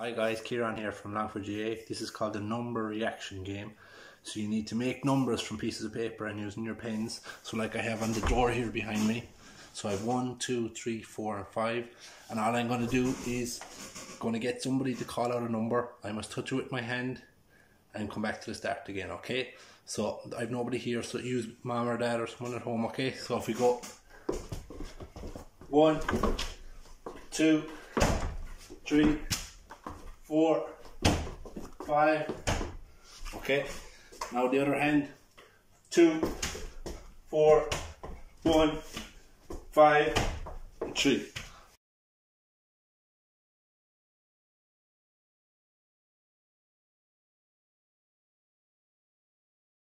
Hi guys, Kieran here from Longford GAA. This is called the number reaction game. So you need to make numbers from pieces of paper and using your pens. So like I have on the door here behind me. So I have one, two, three, four, and five. And all I'm going to do is going to get somebody to call out a number. I must touch it with my hand and come back to the start again, okay? So I've nobody here, so use mom or dad or someone at home, okay? So if we go one, two, three, four, five. Okay. Now the other hand. Two, four, one, five, three.